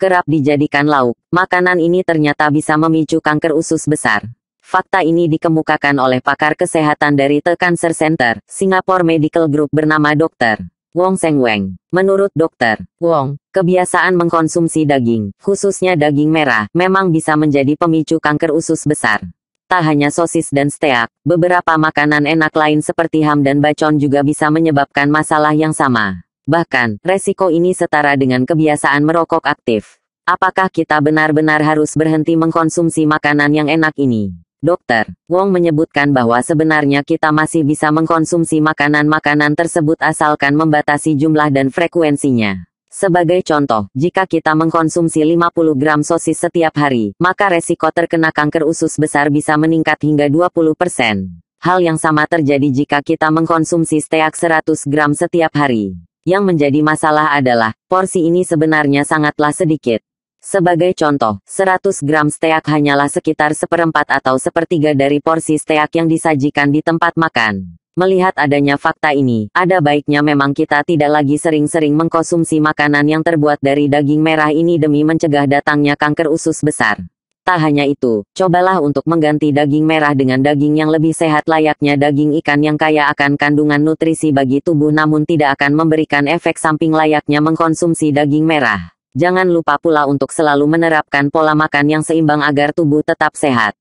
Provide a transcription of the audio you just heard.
kerap dijadikan lauk, makanan ini ternyata bisa memicu kanker usus besar. Fakta ini dikemukakan oleh pakar kesehatan dari The Cancer Center, Singapore Medical Group bernama Dr. Wong Seng Weng. Menurut Dr. Wong, kebiasaan mengkonsumsi daging, khususnya daging merah, memang bisa menjadi pemicu kanker usus besar. Tak hanya sosis dan steak, beberapa makanan enak lain seperti ham dan bacon juga bisa menyebabkan masalah yang sama. Bahkan, resiko ini setara dengan kebiasaan merokok aktif. Apakah kita benar-benar harus berhenti mengkonsumsi makanan yang enak ini? Dokter Wong menyebutkan bahwa sebenarnya kita masih bisa mengkonsumsi makanan-makanan tersebut asalkan membatasi jumlah dan frekuensinya. Sebagai contoh, jika kita mengkonsumsi 50 gram sosis setiap hari, maka resiko terkena kanker usus besar bisa meningkat hingga 20%. Hal yang sama terjadi jika kita mengkonsumsi steak 100 gram setiap hari. Yang menjadi masalah adalah, porsi ini sebenarnya sangatlah sedikit. Sebagai contoh, 100 gram steak hanyalah sekitar seperempat atau sepertiga dari porsi steak yang disajikan di tempat makan. Melihat adanya fakta ini, ada baiknya memang kita tidak lagi sering-sering mengkonsumsi makanan yang terbuat dari daging merah ini demi mencegah datangnya kanker usus besar. Tak hanya itu, cobalah untuk mengganti daging merah dengan daging yang lebih sehat layaknya daging ikan yang kaya akan kandungan nutrisi bagi tubuh namun tidak akan memberikan efek samping layaknya mengkonsumsi daging merah. Jangan lupa pula untuk selalu menerapkan pola makan yang seimbang agar tubuh tetap sehat.